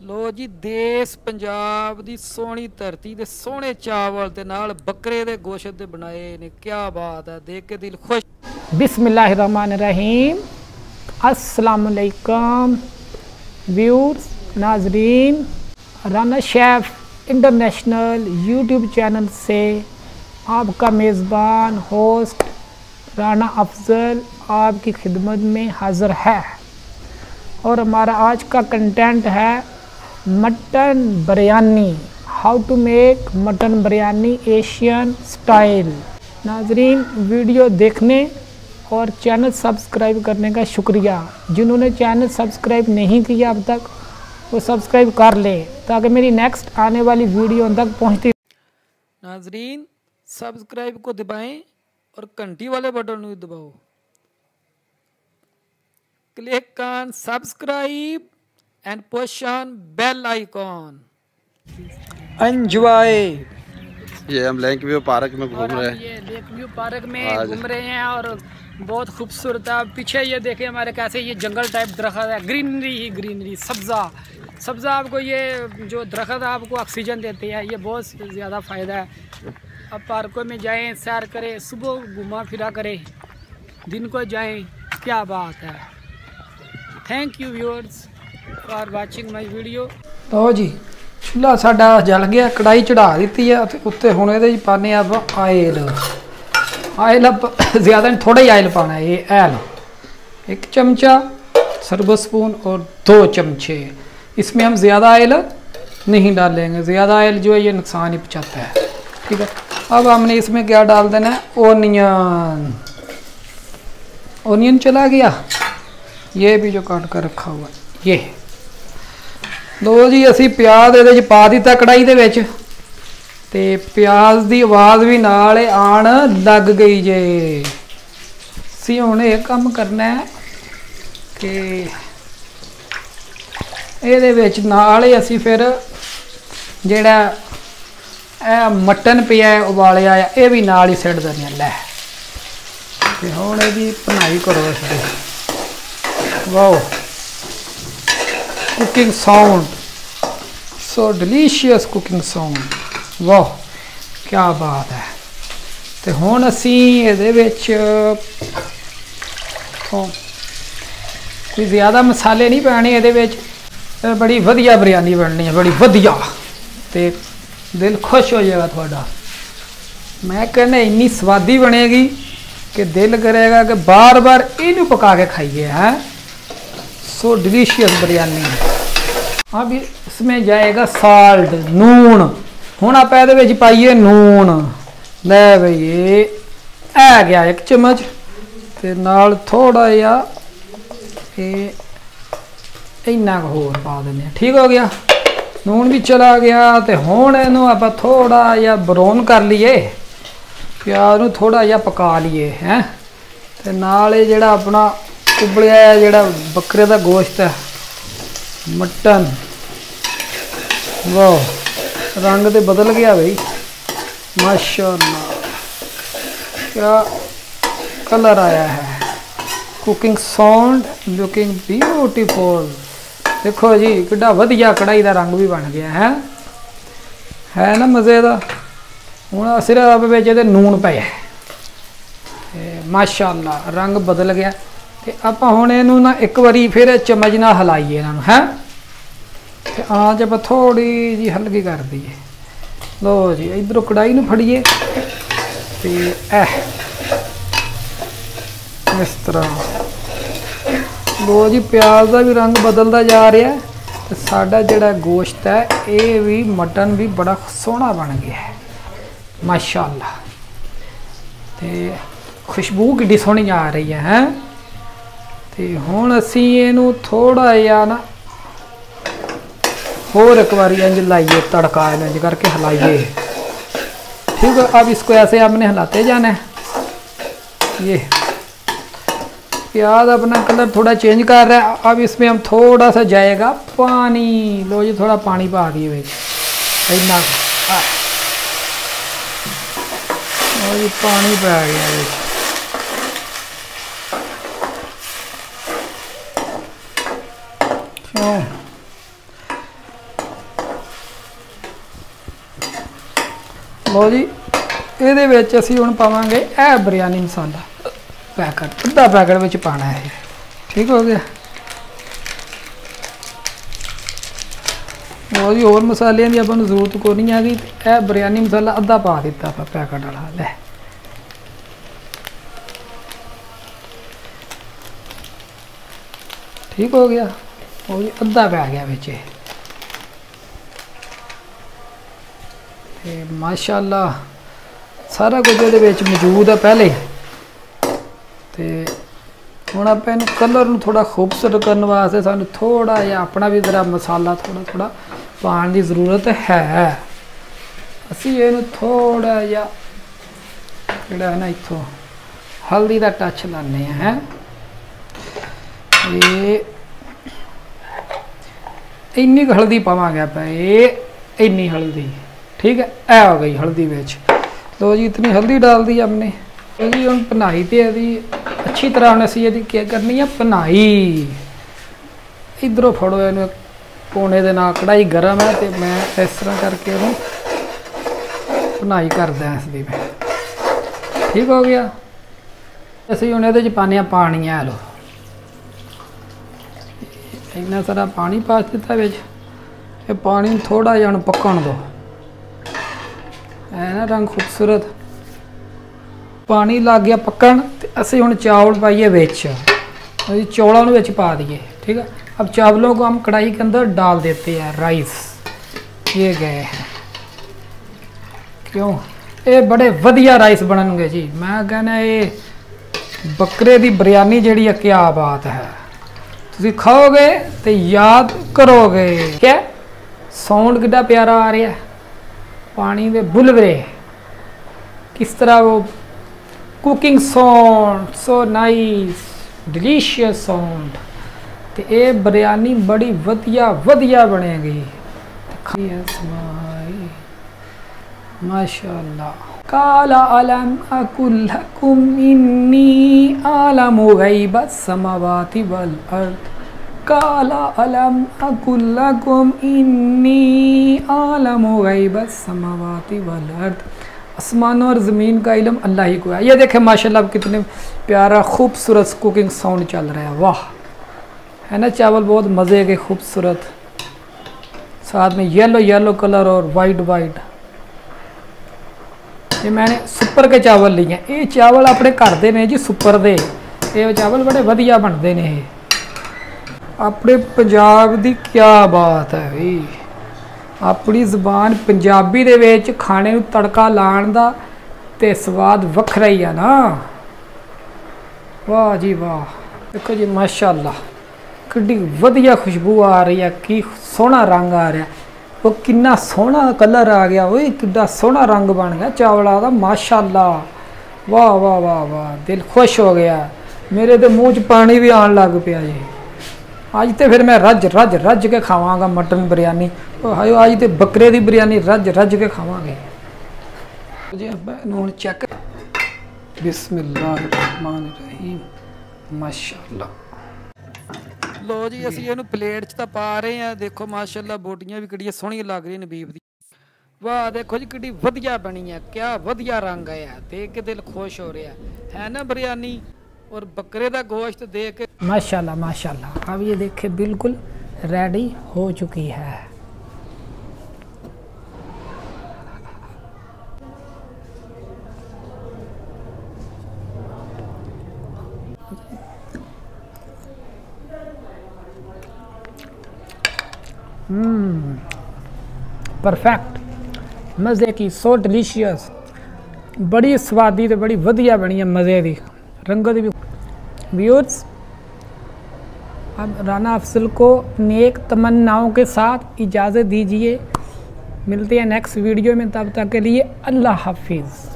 ਲੋ ਜੀ ਦੇਸ਼ ਪੰਜਾਬ ਦੀ ਸੋਹਣੀ ਧਰਤੀ ਦੇ ਸੋਹਣੇ ਚਾਵਲ ਤੇ ਨਾਲ ਬੱਕਰੇ ਦੇ ਗੋਸ਼ਤ ਦੇ ਬਣਾਏ ਨੇ ਕੀ ਬਾਤ ਹੈ ਦੇਖ ਕੇ ਦਿਲ ਖੁਸ਼ बिस्मिल्लाहिर्रहमानिर्रहीम अस्सलाम वालेकुम व्यूअर्स नाजरीन Rana chef international YouTube channel से आपका मेज़बान होस्ट राना अफजल आपकी खिदमत में हाज़िर है और हमारा आज का कंटेंट है mutton biryani how to make mutton biryani Asian style नाजरीन, वीडियो देखने और चैनल सब्सक्राइब करने का शुक्रिया। जिन्होंने चैनल सब्सक्राइब नहीं किया अब तक, वो सब्सक्राइब कर लें, ताकि मेरी नेक्स्ट आने वाली वीडियो तक पहुँचती नाजरीन सब्सक्राइब को दबाएँ और घंटी वाले बटन को दबाओ। Click on subscribe and push on bell icon enjoy ये हम लैंक व्यू पार्क में घूम रहे हैं। ये लेक व्यू पार्क में घूम रहे हैं और बहुत खूबसूरत है। पीछे ये देखे हमारे कैसे ये जंगल टाइप दरख्त है। ग्रीनरी ही ग्रीनरी सब्ज़ा। सब्ज़ा आपको ये जो दरख्त आपको ऑक्सीजन देते हैं ये बहुत ज़्यादा फ़ायदा है। अब पार्कों में जाएँ सैर करें सुबह घुमा फिरा करें। दिन को जाएँ क्या बात है। Thank you viewers for watching my video ਲਓ ਜੀ ਚੁੱਲ੍ਹਾ ਸਾਡਾ ਜਲ ਗਿਆ ਕੜਾਈ ਚੜਾ ਦਿੱਤੀ ਆ ਤੇ ਉੱਤੇ ਹੁਣ ਇਹਦੇ ਚ ਪਾਣੇ ਆ ਆਇਲ ਆਇਲ ਜ਼ਿਆਦਾ ਨਹੀਂ ਥੋੜਾ ਹੀ ਆਇਲ ਪਾਣਾ है ये आयल एक चमचा सर्व स्पून और दो चमचे इसमें हम ज़्यादा आयल नहीं डालेंगे ज़्यादा आयल जो है ये नुकसान ही पहुँचाता है ठीक है अब हमने इसमें क्या डाल देना है ओनियन ओनियन चला गया ये भी जो काट कर रखा हुआ है ये ਲੋ ਜੀ, ਅਸੀਂ ਪਿਆਜ਼ ਇਹਦੇ ਚ ਪਾ ਦਿੱਤਾ ਕੜਾਈ ਦੇ ਵਿੱਚ। ਤੇ ਪਿਆਜ਼ ਦੀ ਆਵਾਜ਼ ਵੀ ਨਾਲ ਆਣ ਲੱਗ ਗਈ ਜੇ। ਅਸੀਂ ਹੁਣ ਇਹ ਕੰਮ ਕਰਨਾ ਹੈ ਕਿ ਇਹਦੇ ਵਿੱਚ ਨਾਲ ਹੀ ਅਸੀਂ ਫਿਰ ਜਿਹੜਾ ਇਹ ਮਟਨ ਪਿਆ ਉਬਾਲਿਆ ਆ ਇਹ ਵੀ ਨਾਲ ਹੀ ਸਿੱਟ ਦਿੰਦੇ ਹਾਂ। ਲੈ। ਤੇ ਹੁਣ ਇਹਦੀ ਬਣਾਈ ਕਰੋ ਇਸ ਤੇ ਵਾਓ। Cooking sound. So delicious cooking sound. ਵਾਹ ਕੀ ਬਾਤ ਹੈ ਤੇ ਹੁਣ ਅਸੀਂ ਇਹਦੇ ਵਿੱਚ ਕੋਈ ਜ਼ਿਆਦਾ ਮਸਾਲੇ ਨਹੀਂ ਪਾਣੇ ਇਹਦੇ ਵਿੱਚ ਬੜੀ ਵਧੀਆ ਬਿਰਿਆਨੀ ਬਣਨੀ ਹੈ ਬੜੀ ਵਧੀਆ ਤੇ ਦਿਲ ਖੁਸ਼ ਹੋ ਜਾਏਗਾ ਤੁਹਾਡਾ ਮੈਂ ਕਹਿੰਦਾ ਇੰਨੀ ਸਵਾਦੀ ਬਣੇਗੀ ਕਿ ਦਿਲ ਕਰੇਗਾ ਕਿ ਬਾਰ-ਬਾਰ ਇਹਨੂੰ ਪਕਾ ਕੇ ਖਾਈਏ ਹੈ सो डिलीशियस बिरयानी अब इसमें जाएगा साल्ट ਨੂਣ ਹੁਣ ਆਪਾਂ ਇਹਦੇ ਵਿੱਚ ਪਾਈਏ ਨੂਣ ਲੈ ਬਈ ਇਹ ਆ ਗਿਆ ਇੱਕ ਚਮਚ ਤੇ ਨਾਲ ਥੋੜਾ ਜਿਹਾ ਇਹ ਇੰਨਾ ਕੁ ਹੋਰ ਪਾ ਦਿੰਦੇ ਆ ਠੀਕ ਹੋ ਗਿਆ ਨੂਣ ਵੀ ਚਲਾ ਗਿਆ ਤੇ ਹੁਣ ਇਹਨੂੰ ਆਪਾਂ ਥੋੜਾ ਜਿਹਾ ਬਰਾਊਨ ਕਰ ਲਈਏ ਪਿਆਜ਼ ਨੂੰ ਥੋੜਾ ਜਿਹਾ ਪਕਾ ਲਈਏ ਹੈ ਤੇ ਨਾਲ ਇਹ ਜਿਹੜਾ ਆਪਣਾ ਉਬਲਿਆ ਜਿਹੜਾ ਬੱਕਰੇ ਦਾ ਗੋਸ਼ਤ ਹੈ। ਮਟਨ। ਵਾਹ ਰੰਗ ਤੇ ਬਦਲ ਗਿਆ ਬਈ। ਮਾਸ਼ਾਅੱਲਾ। ਕਿਆ ਕਲਰ ਆਇਆ ਹੈ। ਕੁਕਿੰਗ ਸਾਊਂਡ ਲੁਕਿੰਗ ਬਿਊਟੀਫੁਲ ਦੇਖੋ ਜੀ, ਕਿੱਡਾ ਵਧੀਆ ਕੜਾਈ ਦਾ ਰੰਗ ਵੀ ਬਣ ਗਿਆ ਹੈ। ਹੈ ਨਾ ਮਜ਼ੇ ਦਾ? ਹੁਣ ਸਿਰਫ ਵਿੱਚ ਇਹਦੇ ਨੂਨ ਪਿਆ ਮਾਸ਼ਾਅੱਲਾ, ਰੰਗ ਬਦਲ ਗਿਆ। ਤੇ ਆਪਾਂ ਹੁਣ ਇਹਨੂੰ ਨਾ ਇੱਕ ਵਾਰੀ ਫਿਰ ਚਮਚ ਨਾਲ ਹਿਲਾਈਏ ਇਹਨਾਂ ਨੂੰ, ਹੈ? ਤੇ ਆਂਚ ਆਪਾਂ ਥੋੜੀ ਜੀ ਹਲਕੀ ਕਰ ਦਈਏ। ਲੋ ਜੀ, ਇਧਰੋਂ ਕੜਾਈ ਨੂੰ ਫੜੀਏ ਤੇ ਇਹ ਇਸ ਤਰ੍ਹਾਂ। ਲੋ ਜੀ, ਪਿਆਜ਼ ਦਾ ਵੀ ਰੰਗ ਬਦਲਦਾ ਜਾ ਰਿਹਾ ਤੇ ਸਾਡਾ ਜਿਹੜਾ ਗੋਸ਼ਤ ਹੈ, ਇਹ ਵੀ ਮਟਨ ਵੀ ਬੜਾ ਸੋਹਣਾ ਬਣ ਗਿਆ ਹੈ। ਮਾਸ਼ਾਅੱਲਾ। ਤੇ ਖੁਸ਼ਬੂ ਕਿੱਡੀ ਸੋਹਣੀ ਆ ਰਹੀ ਹੈ ਹੈ? ਤੇ ਹੁਣ ਅਸੀਂ ਇਹਨੂੰ ਥੋੜਾ ਜਿਹਾ ਨਾ ਹੋਰ ਇੱਕ ਵਾਰੀ इंज लाइए तड़का इंज करके हिलाइए ठीक है अब इसको ऐसे आपने हिलाते जाना है ये प्याज अपना कलर थोड़ा चेंज कर रहा है अब इसमें हम थोड़ा सा जाएगा पानी लो जी थोड़ा पानी पा दिए भाई इतना हाँ। और ये पानी पै गया ਵਿੱਚ Oh. ਲੋ ਜੀ, ਇਹਦੇ ਵਿੱਚ ਅਸੀਂ ਹੁਣ ਪਾਵਾਂਗੇ ਇਹ ਬਿਰਿਆਨੀ ਮਸਾਲਾ। ਪੈਕਟ, ਅੱਧਾ ਪੈਕਟ ਵਿੱਚ ਪਾਣਾ ਹੈ ਠੀਕ ਹੋ ਗਿਆ? ਲੋ ਜੀ, ਹੋਰ ਮਸਾਲਿਆਂ ਦੀ ਆਪਾਂ ਨੂੰ ਜ਼ਰੂਰਤ ਕੋਈ ਨਹੀਂ ਹੈਗੀ। ਇਹ ਬਿਰਿਆਨੀ ਮਸਾਲਾ ਅੱਧਾ ਪਾ ਦਿੱਤਾ ਆਪਾਂ ਪੈਕਟ ਵਾਲਾ, ਲੈ। ਠੀਕ ਹੋ ਗਿਆ? ਉਹ ਵੀ ਅੱਧਾ ਪੈ ਗਿਆ ਵਿੱਚ ਇਹ। ਤੇ ਮਾਸ਼ਾਅੱਲਾ, ਸਾਰਾ ਕੁਝ ਇਹਦੇ ਵਿੱਚ ਮੌਜੂਦ ਹੈ ਪਹਿਲੇ। ਤੇ ਹੁਣ ਆਪਾਂ ਇਹਨੂੰ ਕਲਰ ਨੂੰ ਥੋੜਾ ਖੂਬਸੂਰਤ ਕਰਨ ਵਾਸਤੇ ਸਾਨੂੰ ਥੋੜਾ ਜਿਹਾ ਆਪਣਾ ਵੀ ਜ਼ਰਾ ਮਸਾਲਾ ਥੋੜਾ ਥੋੜਾ ਪਾਉਣ ਦੀ ਜ਼ਰੂਰਤ ਹੈ। ਅਸੀਂ ਇਹਨੂੰ ਥੋੜਾ ਜਿਹਾ ਜਿਹੜਾ ਹੈ ਨਾ ਇੱਥੋਂ ਹਲਦੀ ਦਾ ਟੱਚ ਲਾਣੇ ਆ ਹੈ। ਇਹ ਇੰਨੀ ਕੁ ਹਲਦੀ ਪਾਵਾਂਗੇ ਆਪਾਂ ਇਹ ਇੰਨੀ ਹਲਦੀ ठीक है ए हो गई हल्दी ਵਿੱਚ ਲੋ ਜੀ ਇਤਨੀ ਹਲਦੀ डाल दी हमने तो जी ਹੁਣ ਪਨਾਈ ਤੇ ਇਹਦੀ ਅੱਛੀ ਤਰ੍ਹਾਂ ਹੁਣ ਅਸੀਂ ਇਹਦੀ ਕੀ ਕਰਨੀ ਹੈ ਪਨਾਈ ਇਧਰੋਂ ਫੜੋ ਇਹਨੂੰ ਕੋਨੇ ਦੇ ਨਾਲ ਕੜਾਈ ਗਰਮ ਹੈ ਤੇ ਮੈਂ ਇਸ ਤਰ੍ਹਾਂ ਕਰਕੇ ਇਹਨੂੰ ਪਨਾਈ ਕਰਦਾ ਇਸ ਦੀ ਮੈਂ ਠੀਕ ਹੋ ਗਿਆ ਅਸੀਂ ਹੁਣ ਇਹਦੇ ਚ ਪਾਣੇ ਆ ਪਾਣੀ ਆ ਲੋ ਇੰਨਾ ਸਾਰਾ ਪਾਣੀ ਪਾ ਦਿੱਤਾ ਵਿੱਚ ਇਹ ਪਾਣੀ ਨੂੰ ਥੋੜਾ ਜਿਹਾ ਹੁਣ ਪੱਕਣ ਦਿਓ ਐ ਨਾ ਰੰਗ ਖੂਬਸੂਰਤ ਪਾਣੀ ਲੱਗ ਗਿਆ ਪੱਕਣ ਤੇ ਅਸੀਂ ਹੁਣ ਚਾਵਲ ਪਾਈਏ ਵਿੱਚ ਅਸੀਂ ਚੌਲਾਂ ਨੂੰ ਵਿੱਚ ਪਾ ਦਈਏ ठीक है अब चावलों को हम कढ़ाई के अंदर डाल देते हैं राइस ये गए हैं क्यों ਇਹ ਬੜੇ ਵਧੀਆ ਰਾਈਸ ਬਣਨਗੇ ਜੀ ਮੈਂ ਕਹਿੰਦਾ ਇਹ ਬੱਕਰੇ ਦੀ ਬਿਰਿਆਨੀ ਜਿਹੜੀ ਹੈ ਕੀ ਬਾਤ ਹੈ ਤੁਸੀਂ ਖਾਓਗੇ ਤੇ ਯਾਦ ਕਰੋਗੇ। ਕਿ ਸਾਊਂਡ ਕਿੱਡਾ ਪਿਆਰਾ ਆ ਰਿਹਾ। ਪਾਣੀ ਦੇ ਬੁਲਬਰੇ। ਕਿਸ ਤਰ੍ਹਾਂ ਉਹ cooking sound so nice delicious sound ਤੇ ਇਹ ਬਿਰਿਆਨੀ ਬੜੀ ਵਧੀਆ ਵਧੀਆ ਬਣੇਗੀ। ਖਾਈ ਸਮਾਈ। ਮਾਸ਼ਾਅੱਲਾ। ਕਾਲਾ ਅਲਮ ਅਕੁਲ ਲਕੁਮ ਇੰਨੀ ਆਲਮ ਗੈਬ ਸਮਵਾਤੀ ਵਲ काला आसमान और ज़मीन का इलम अल्लाह ही को है ये देखें माशाल्लाह कितने प्यारा खूबसूरत कुकिंग साउंड चल रहा है वाह है ना चावल बहुत मज़े के खूबसूरत साथ में येलो येलो कलर और वाइट वाइट ये मैंने सुपर के चावल लिए ये चावल अपने घर के ने जी सुपर दे ये चावल बड़े वधिया बनते ने ਆਪਣੇ ਪੰਜਾਬ ਦੀ ਕੀ ਬਾਤ ਹੈ ਵੀ ਆਪਣੀ ਜ਼ੁਬਾਨ ਪੰਜਾਬੀ ਦੇ ਵਿੱਚ ਖਾਣੇ ਨੂੰ ਤੜਕਾ ਲਾਣ ਦਾ ਤੇ ਸਵਾਦ ਵੱਖਰਾ ਹੀ ਆ ਨਾ। ਵਾਹ ਜੀ ਵਾਹ। ਦੇਖੋ ਜੀ, ਮਾਸ਼ਾਅੱਲਾ। ਕਿੰਨੀ ਵਧੀਆ ਖੁਸ਼ਬੂ ਆ ਰਹੀ ਹੈ, ਕੀ ਸੋਹਣਾ ਰੰਗ ਆ ਰਿਹਾ। ਉਹ ਕਿੰਨਾ ਸੋਹਣਾ ਕਲਰ ਆ ਗਿਆ ਓਏ, ਕਿੱਡਾ ਸੋਹਣਾ ਰੰਗ ਬਣ ਗਿਆ ਚਾਵਲਾ ਦਾ, ਮਾਸ਼ਾਅੱਲਾ। ਵਾਹ ਵਾਹ ਵਾਹ ਵਾਹ। ਦਿਲ ਖੁਸ਼ ਹੋ ਗਿਆ। ਮੇਰੇ ਤੇ ਮੂੰਹ 'ਚ ਪਾਣੀ ਵੀ ਆਉਣ ਲੱਗ ਪਿਆ ਜੀ। ਅੱਜ ਤੇ ਫਿਰ ਮੈਂ ਰੱਜ ਰੱਜ ਰੱਜ ਕੇ ਖਾਵਾਂਗਾ ਮਟਨ ਬਿਰਿਆਨੀ ਉਹ ਹਾਇਓ ਅੱਜ ਤੇ ਬੱਕਰੇ ਦੀ ਬਿਰਿਆਨੀ ਰੱਜ ਰੱਜ ਕੇ ਖਾਵਾਂਗੇ। ਜੀ ਅੱਬਾ ਨੂੰ ਚੈੱਕ ਬਿਸਮਿਲ੍ਲਾਹਿਰਰਹਿਮਾਨਿਰਰਹੀਮ। ਮਾਸ਼ਾਅੱਲਾ। ਲੋ ਜੀ, ਅਸੀਂ ਇਹਨੂੰ ਪਲੇਟ 'ਚ ਤਾਂ ਪਾ ਰਹੇ ਆ ਦੇਖੋ, ਮਾਸ਼ਾਅੱਲਾ, ਬੋਟੀਆਂ ਵੀ ਕਿੱਡੀਆਂ ਸੋਹਣੀਆਂ ਲੱਗ ਰਹੀਆਂ ਨਬੀਬ ਦੀ। ਵਾਹ, ਦੇਖੋ ਜੀ, ਕਿੱਡੀ ਵਧੀਆ ਬਣੀ ਆ ਕਿਆ ਵਧੀਆ ਰੰਗ ਆਇਆ। ਦੇਖ ਕੇ ਦਿਲ ਖੁਸ਼ ਹੋ ਰਿਹਾ। ਹੈ ਨਾ ਬਿਰਿਆਨੀ ਔਰ ਬੱਕਰੇ ਦਾ ਗੋਸ਼ਤ ਦੇਖ ਕੇ माशाल्लाह माशाल्लाह अब ये देखे बिल्कुल रेडी हो चुकी है परफेक्ट मज़े की सो डिलीशियस बड़ी स्वादी तो बड़ी वधिया बनी है मज़े की रंगत भी व्यूअर्स अब राना अफजल को नेक तमन्नाओं के साथ इजाज़त दीजिए मिलते हैं नेक्स्ट वीडियो में तब तक के लिए अल्लाह हाफिज़